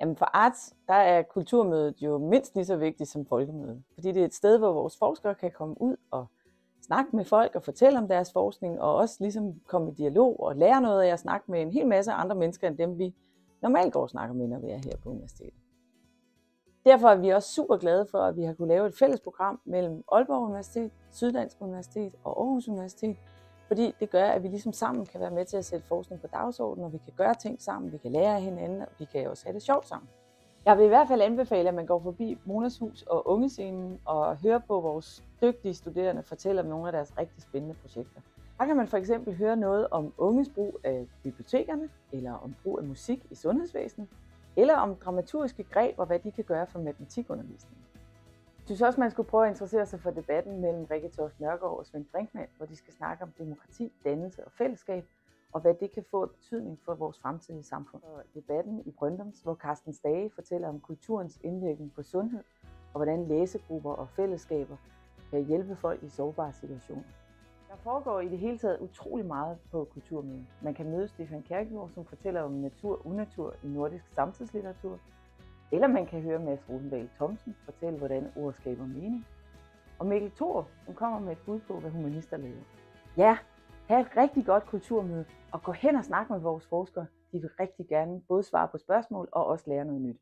Jamen for Arts, der er kulturmødet jo mindst lige så vigtigt som folkemødet. Fordi det er et sted, hvor vores forskere kan komme ud og snakke med folk og fortælle om deres forskning, og også ligesom komme i dialog og lære noget af at snakke med en hel masse andre mennesker, end dem vi normalt går og snakker med, når vi er her på universitetet. Derfor er vi også super glade for, at vi har kunne lave et fælles program mellem Aalborg Universitet, Syddansk Universitet og Aarhus Universitet, fordi det gør, at vi ligesom sammen kan være med til at sætte forskning på dagsordenen, og vi kan gøre ting sammen, vi kan lære af hinanden, og vi kan også have det sjovt sammen. Jeg vil i hvert fald anbefale, at man går forbi Monas Hus og Ungescenen og hører på vores dygtige studerende fortælle om nogle af deres rigtig spændende projekter. Her kan man for eksempel høre noget om unges brug af bibliotekerne, eller om brug af musik i sundhedsvæsenet, eller om dramaturgiske greb og hvad de kan gøre for matematikundervisningen. Jeg synes også, man skulle prøve at interessere sig for debatten mellem Rikke Torst Nørgaard og Svend Brinkmann, hvor de skal snakke om demokrati, dannelse og fællesskab, og hvad det kan få af betydning for vores fremtidige samfund. Og debatten i Brøndums, hvor Carsten Stage fortæller om kulturens indvirkning på sundhed, og hvordan læsegrupper og fællesskaber kan hjælpe folk i sårbare situationer. Der foregår i det hele taget utrolig meget på kulturmødet. Man kan møde Stefan Kærkegaard, som fortæller om natur og unatur i nordisk samtidslitteratur. Eller man kan høre Mads Rosendal Thomsen fortælle, hvordan ord skaber mening. Og Mikkel Thor, som kommer med et bud på, hvad humanister laver. Ja, have et rigtig godt kulturmøde og gå hen og snakke med vores forskere. De vil rigtig gerne både svare på spørgsmål og også lære noget nyt.